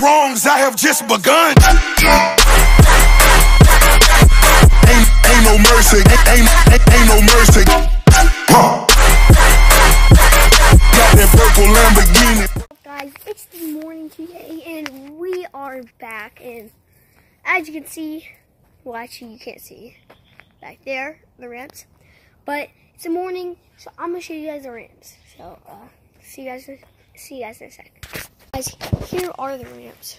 wrongs, I have just begun. Ain't, ain't no mercy, ain't, ain't, ain't no mercy. Huh. Got that purple Lamborghini. guys it's the morning today and we are back and as you can see well actually you can't see back there the ramps but it's the morning so i'm gonna show you guys the ramps so uh see you guys see you guys in a sec guys here are the ramps.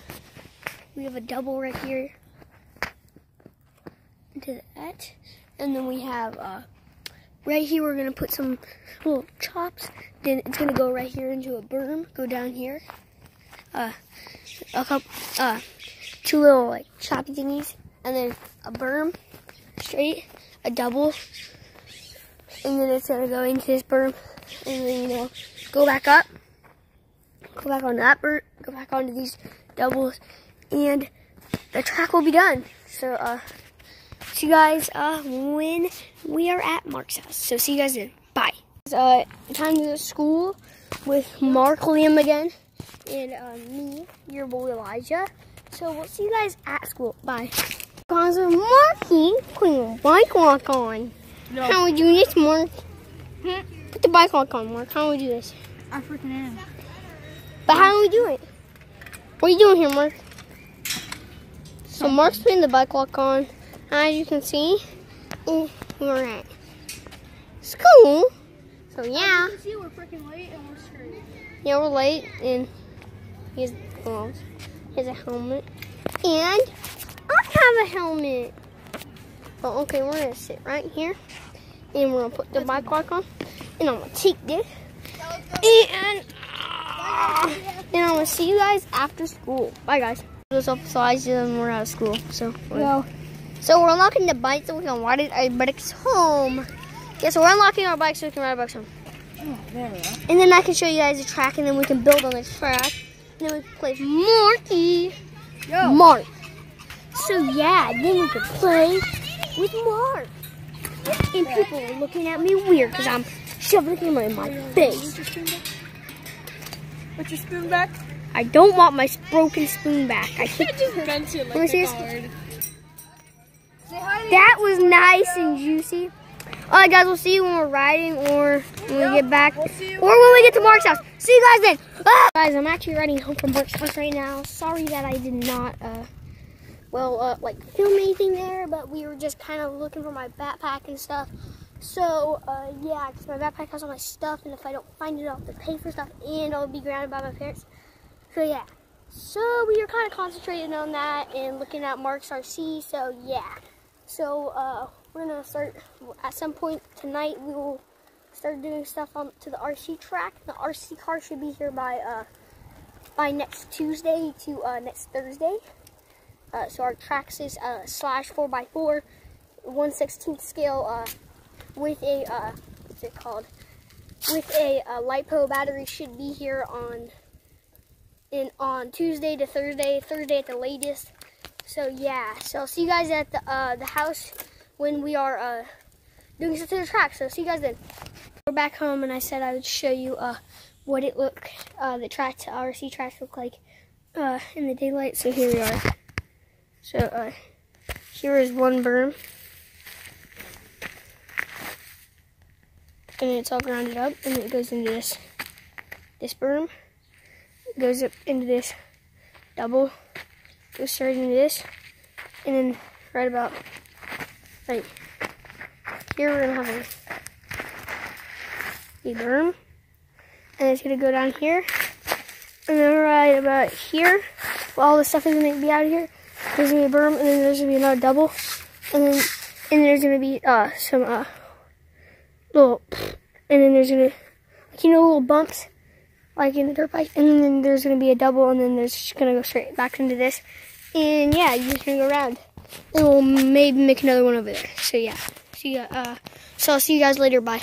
We have a double right here. Into that and then we have uh right here we're gonna put some little chops. Then it's gonna go right here into a berm. Go down here. Uh a couple uh two little like choppy thingies. And then a berm. Straight. A double. And then it's gonna go into this berm. And then you know go back up go back on that berm go back onto these doubles and the track will be done so uh see you guys uh, when we are at Mark's house. So see you guys then. Bye. It's uh, time to go to school with Mark Liam again and uh, me, your boy Elijah. So we'll see you guys at school. Bye. Guys, are Marky putting a bike lock on. No. How we do this, Mark? Hmm? Put the bike lock on, Mark. How do we do this? I freaking am. But how do we do it? What are you doing here, Mark? So Mark's putting the bike lock on. As you can see, we're at school. So yeah, You can see we're freaking late and we're straight. yeah, we're late, and here's gloves. Here's a helmet, and I have a helmet. But okay, we're gonna sit right here, and we're gonna put the bike lock on, and I'm gonna take this, and uh, then I'm gonna see you guys after school. Bye, guys. This up size and we're out of school, so. we're- so we're unlocking the bike so we can ride it our bikes home. Yeah, so we're unlocking our bike so we can ride our bikes home. Oh, there we are. And then I can show you guys the track and then we can build on the track. And then we can play Marky. Yo. Mark. So yeah, then we can play with Mark. And people are looking at me weird because I'm shoving the camera in my face. Put your spoon back. I don't want my broken spoon back. I think just bent it Let me like see a this. card. Say hi to that was nice and juicy. Alright guys, we'll see you when we're riding or when we get back. We'll. Or when we get to Mark's house. See you guys then. Ah! Guys, I'm actually riding home from Mark's house right now. Sorry that I did not, uh, well, uh, like film anything there, but we were just kind of looking for my backpack and stuff. So, uh, yeah, because my backpack has all my stuff, and if I don't find it, I'll have to pay for stuff, and I'll be grounded by my parents. So, yeah. So, we were kind of concentrating on that and looking at Mark's RC, so, yeah. So, uh, we're gonna start, at some point tonight, we will start doing stuff on to the RC track. The RC car should be here by uh, by next Tuesday to uh, next Thursday. Uh, so our Traxxas is uh, slash 4x4, 1 16th scale uh, with a, uh, what's it called? With a uh, LiPo battery should be here on in on Tuesday to Thursday, Thursday at the latest. So yeah, so I'll see you guys at the uh, the house when we are uh, doing stuff to the track. So see you guys then. We're back home, and I said I would show you uh, what it look, uh, the track, RC tracks look like uh, in the daylight. So here we are. So uh, here is one berm, and it's all grounded up, and it goes into this this berm. It goes up into this double, goes straight into this, and then right about right here we're gonna have a, a berm, and it's gonna go down here, and then right about here, well, all the stuff is gonna be out of here. There's gonna be a berm, and then there's gonna be another double, and then and there's gonna be uh some uh little, and then there's gonna like you know little bumps like in the dirt bike, and then there's gonna be a double, and then there's just gonna go straight back into this, and yeah, you're just gonna go around, and we'll maybe make another one over there. So yeah, see ya. Uh, so I'll see you guys later. Bye.